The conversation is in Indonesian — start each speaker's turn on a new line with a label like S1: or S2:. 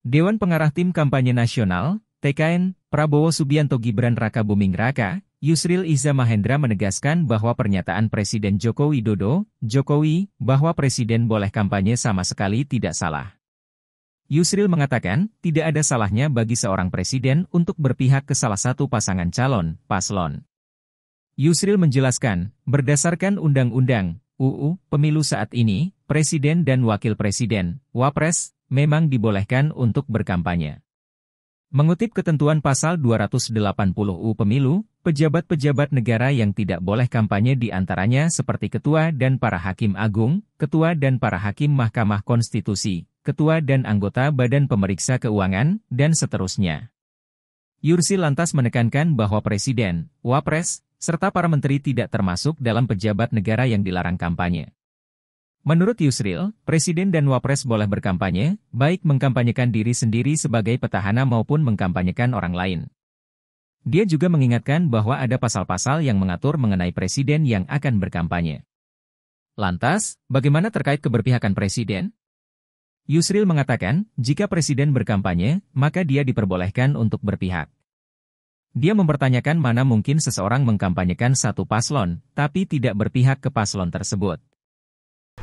S1: Dewan Pengarah Tim Kampanye Nasional, TKN, Prabowo Subianto Gibran Raka Buming Raka, Yusril Iza Mahendra menegaskan bahwa pernyataan Presiden Joko Widodo, Jokowi, bahwa Presiden boleh kampanye sama sekali tidak salah. Yusril mengatakan, tidak ada salahnya bagi seorang presiden untuk berpihak ke salah satu pasangan calon, paslon. Yusril menjelaskan, berdasarkan Undang-Undang, UU, pemilu saat ini, Presiden dan Wakil Presiden, Wapres, memang dibolehkan untuk berkampanye. Mengutip ketentuan pasal 280 U Pemilu, pejabat-pejabat negara yang tidak boleh kampanye di antaranya seperti ketua dan para hakim agung, ketua dan para hakim Mahkamah Konstitusi, ketua dan anggota Badan Pemeriksa Keuangan, dan seterusnya. Yursi lantas menekankan bahwa Presiden, Wapres, serta para menteri tidak termasuk dalam pejabat negara yang dilarang kampanye. Menurut Yusril, Presiden dan Wapres boleh berkampanye, baik mengkampanyekan diri sendiri sebagai petahana maupun mengkampanyekan orang lain. Dia juga mengingatkan bahwa ada pasal-pasal yang mengatur mengenai Presiden yang akan berkampanye. Lantas, bagaimana terkait keberpihakan Presiden? Yusril mengatakan, jika Presiden berkampanye, maka dia diperbolehkan untuk berpihak. Dia mempertanyakan mana mungkin seseorang mengkampanyekan satu paslon, tapi tidak berpihak ke paslon tersebut.